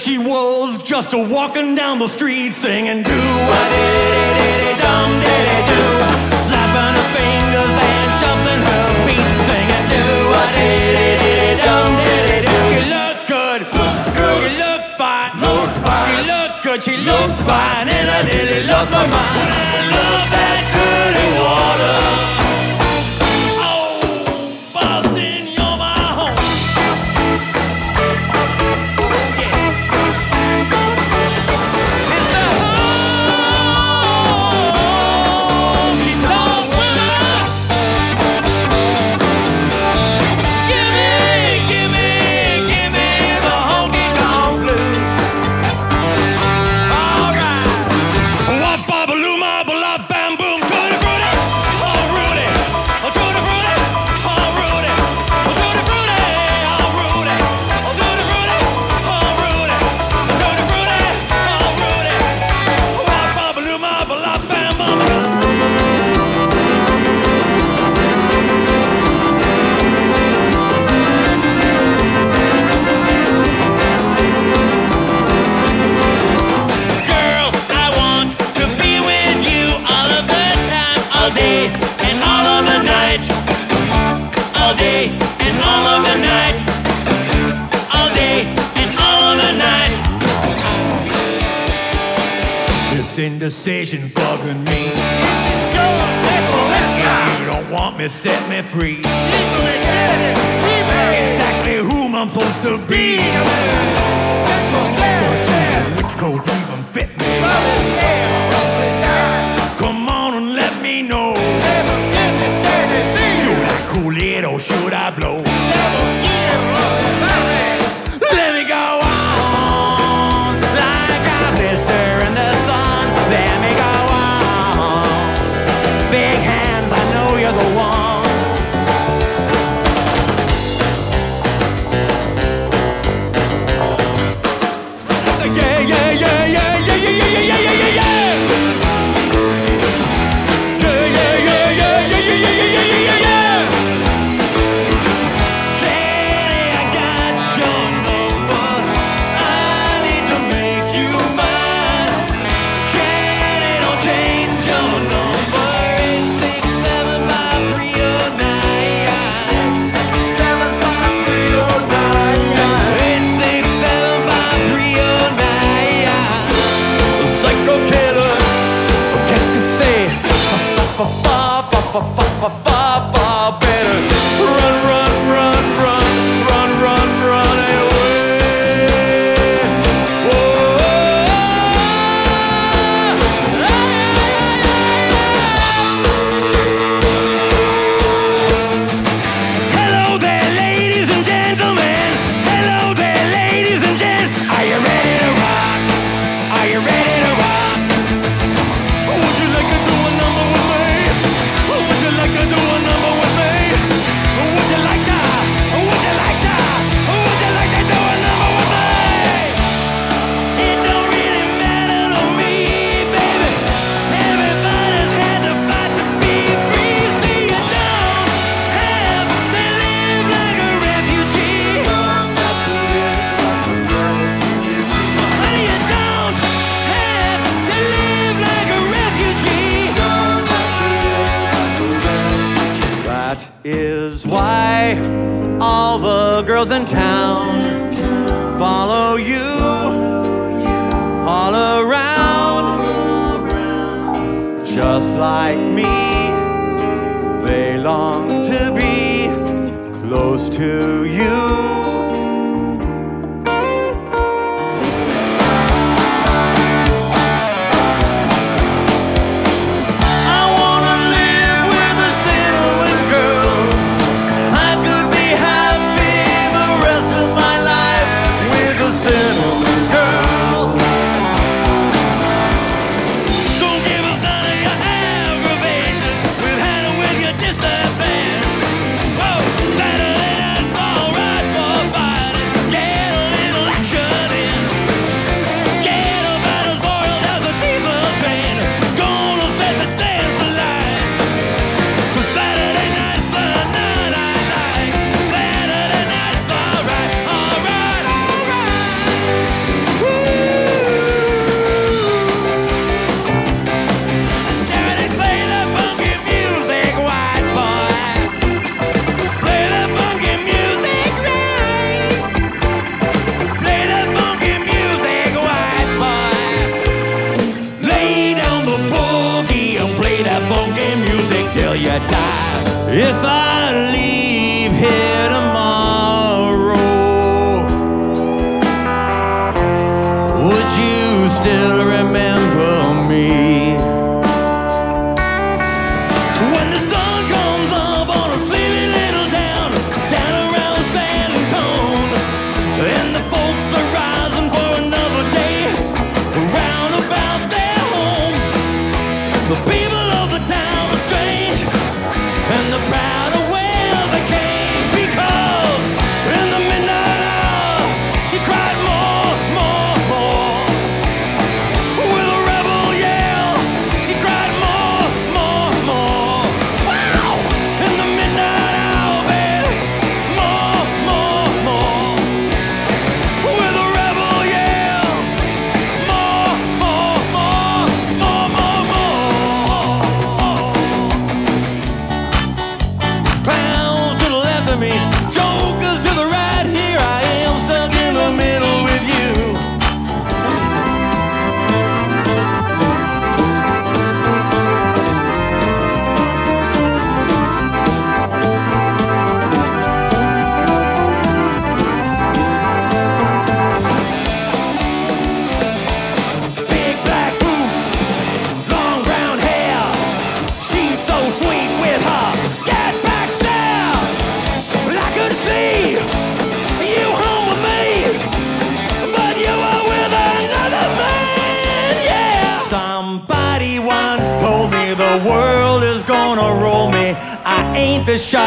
she was just a walking down the street singing do a diddy diddy dum diddy do, slapping her fingers and jumping her feet singing do a diddy diddy dum diddy do. She looked good, looked she looked fine, looked fine. She looked good, she looked fine, and I nearly lost my mind when I love that dirty water. decision bugging me. You don't want me, set me free. Exactly who I'm supposed to be. Which clothes even fit me? Come on and let me know. Should I cool it or should I blow? close to you.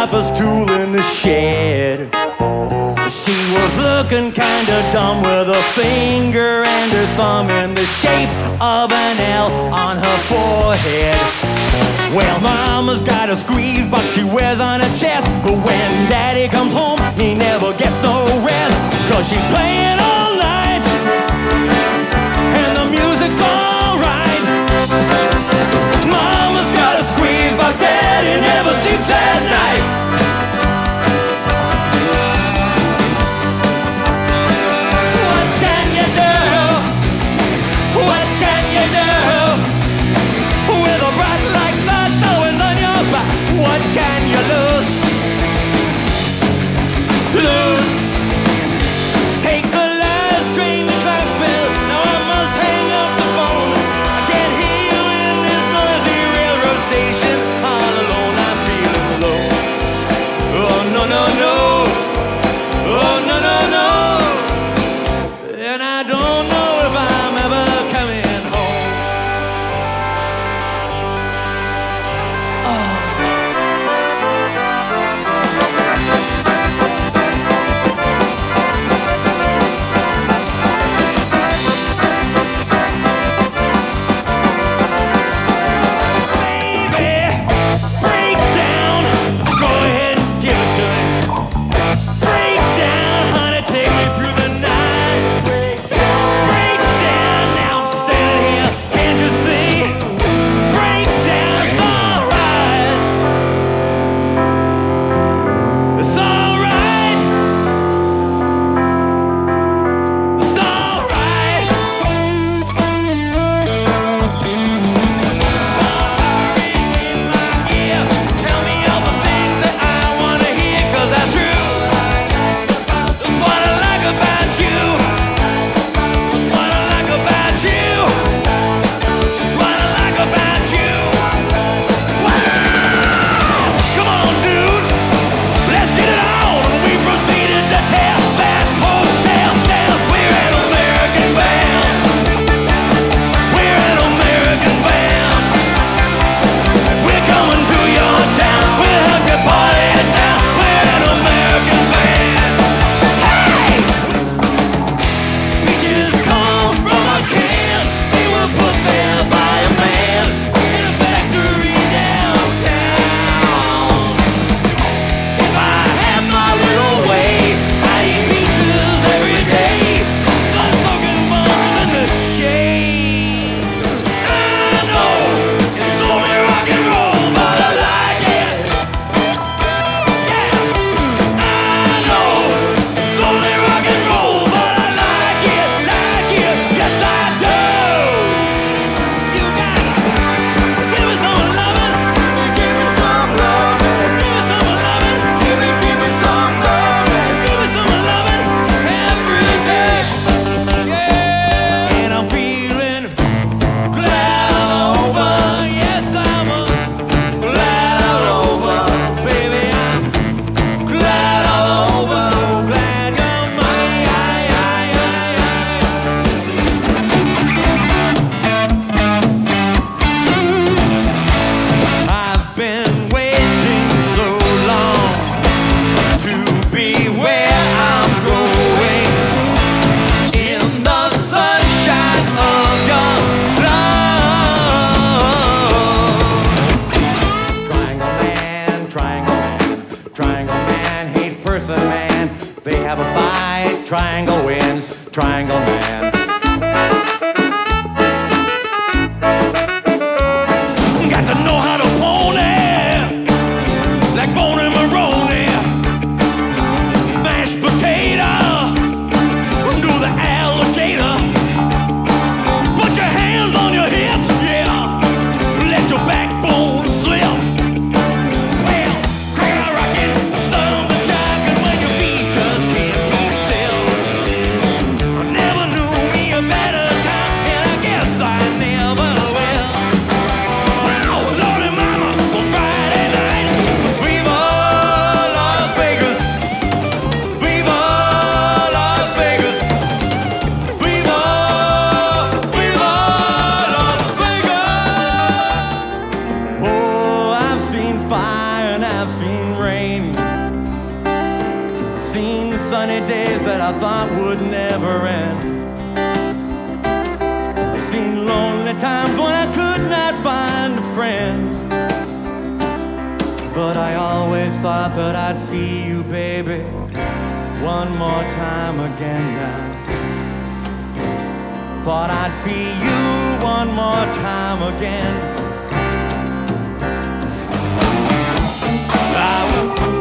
papa's tool in the shed. She was looking kinda dumb with a finger and her thumb in the shape of an L on her forehead. Well, mama's got a squeeze box she wears on her chest. But when daddy comes home, he never gets no rest, cause she's playing all you one more time again. Ah,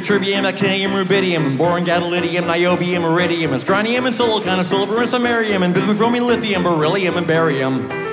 ytterbium, actinium, rubidium, boron, gadolinium, niobium, iridium, and strontium, and silicon, and silver, and samarium, and bismuth, chromium, lithium, beryllium, and barium.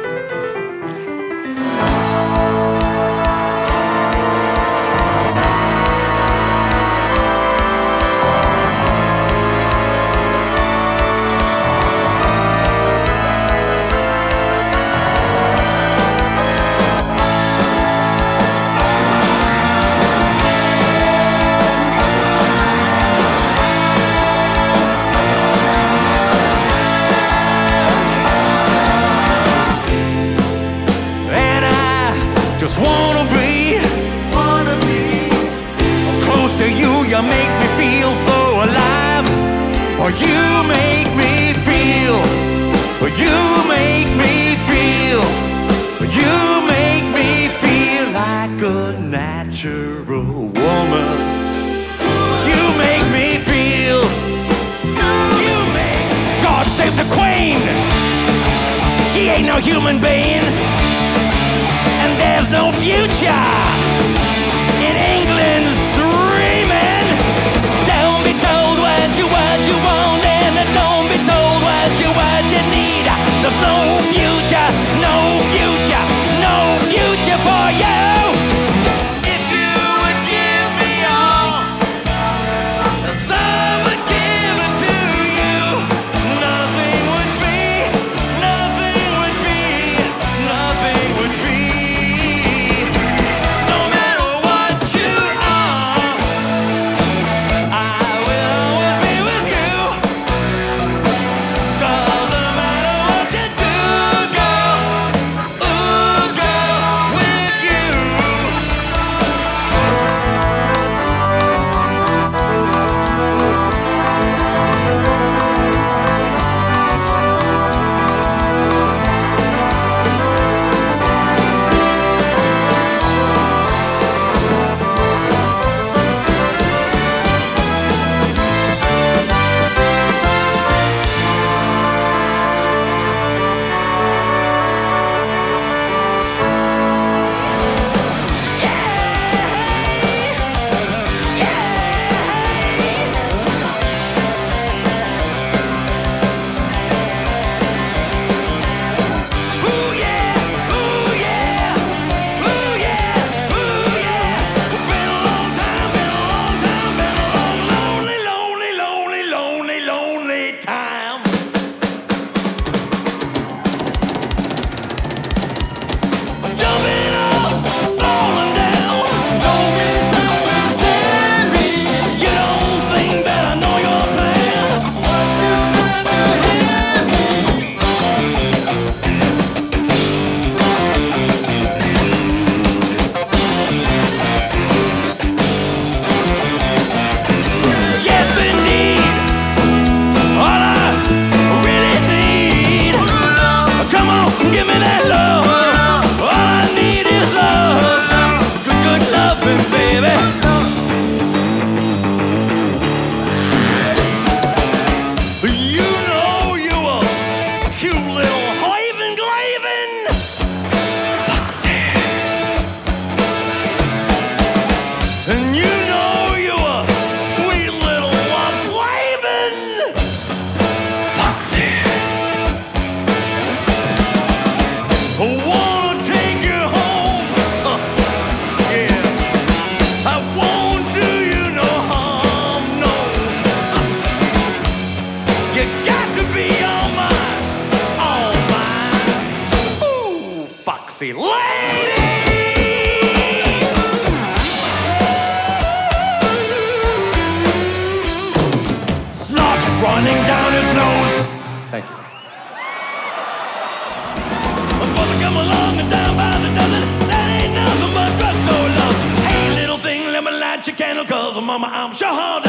mama, I'm Shahan